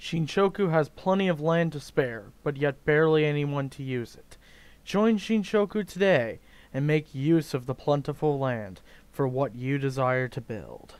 Shinchoku has plenty of land to spare, but yet barely anyone to use it. Join Shinchoku today and make use of the plentiful land for what you desire to build.